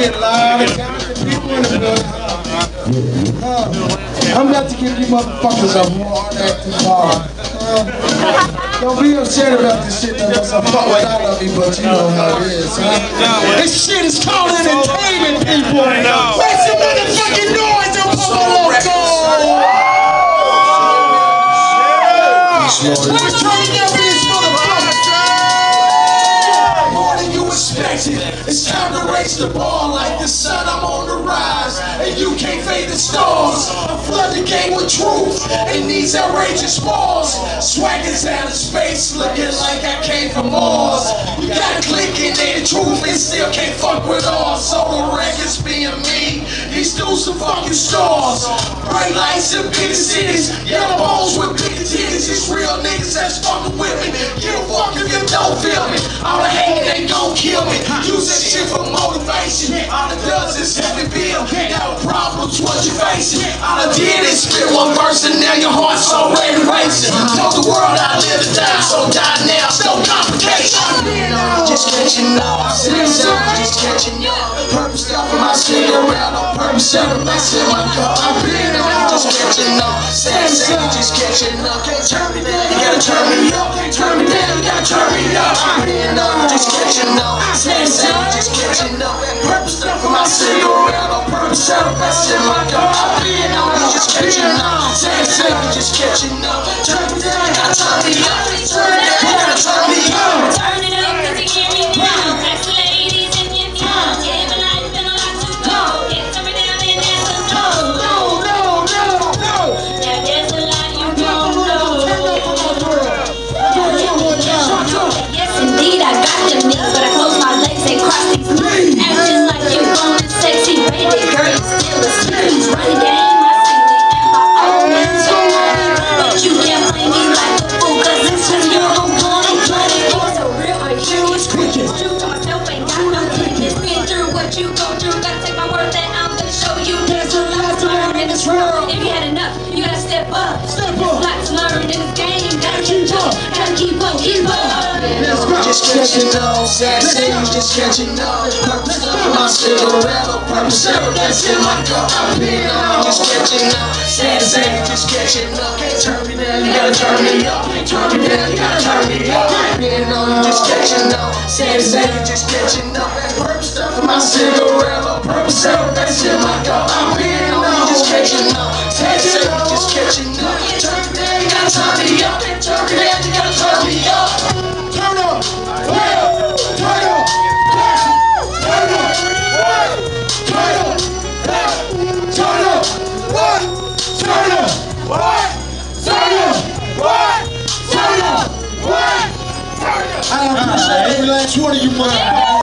shit loud. People in the building. Uh, I'm about to give you motherfuckers a hard acting bar. Uh, don't be upset about this shit unless I fuck with all of you, but you know how it is, huh? This shit is called entertainment, people. Make some motherfucking noise and Pulpo Loco! Let's turn up in this expected. It's time to raise the bar like the sun. I'm on the rise, and you can't fade the stars. I flood the game with truth and these outrageous bars. Swaggers out of space, looking like I came from Mars. You gotta click there, the truth, and still can't fuck with ours. So the records being me, these dudes are fucking stars. Bright lights in big cities, yellow bones with big titties. Real niggas that's fucking with me. Give a fuck if you don't feel me. All the hate ain't gon' kill me. Use that shit for motivation. All it does is me build. Now problems what you facing. All I did is spit one verse and now your heart's already racing. Told the world I live and die, so die now, no complication. Just catching up, just up. Purpose stuff for my cigarette on purpose, every mess in my car. I've been on, just catching up, sad, sad, just catching up. Can't turn me down, you gotta turn me up. Can't turn me down, you gotta turn me up. I've been on, just catching up, sad, sad, just catching up. Purpose stuff for my cigarette on purpose, every mess in my car. I've been on, just catching up, you go through, gotta take my word that I'm gonna show you. There's a lot to learn in this world. If you had enough, you gotta step up. Step There's up. a lot to learn in this game. Gotta keep up, gotta keep up, keep up. Just catching on, sad things, just catching on. Purpose up in my cigarette, no purpose ever that's in my cup. I've been on, just catching on, sad things, just catching on. Can't turn me down, you gotta turn me up. Can't turn me down, you gotta turn me up. I've on, just catching on, sad things, just catching on. Purpose up in my cigarette, purpose ever that's in my cup. I'm been on, just catching on, sad things, just catching up Turn me down, you gotta turn me up. Turn me down, you gotta turn me up. Turn up! Turn up! Turn up! Turn up! Turn up! Turn up! What? Turn I appreciate every last one of you, man.